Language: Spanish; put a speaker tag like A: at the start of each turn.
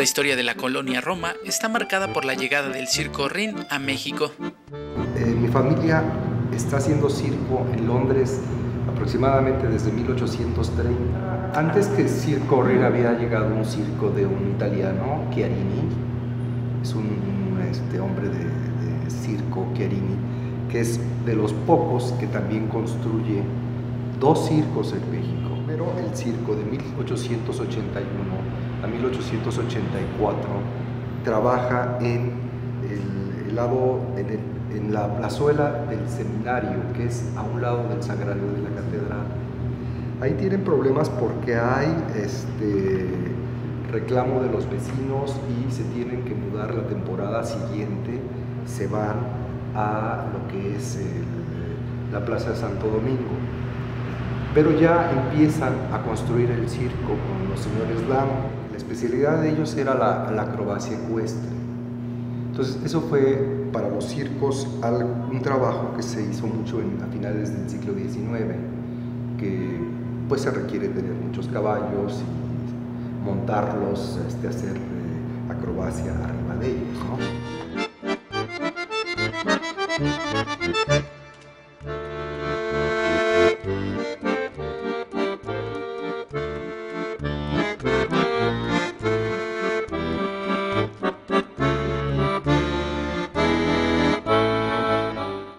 A: La historia de la colonia Roma está marcada por la llegada del circo Rin a México.
B: Eh, mi familia está haciendo circo en Londres aproximadamente desde 1830. Antes que Circo Rin había llegado un circo de un italiano, Chiarini, es un este, hombre de, de circo, Chiarini, que es de los pocos que también construye dos circos en México. Pero el circo de 1881 a 1884, trabaja en lado, en, la plazuela del seminario, que es a un lado del sagrario de la catedral. Ahí tienen problemas porque hay este, reclamo de los vecinos y se tienen que mudar la temporada siguiente, se van a lo que es la Plaza de Santo Domingo. Pero ya empiezan a construir el circo con los señores Lam, especialidad de ellos era la, acrobacia ecuestre. Entonces, eso fue para los circos un trabajo que se hizo mucho en, a finales del siglo XIX, que pues se requiere tener muchos caballos y montarlos, este, hacer eh, acrobacia arriba de ellos.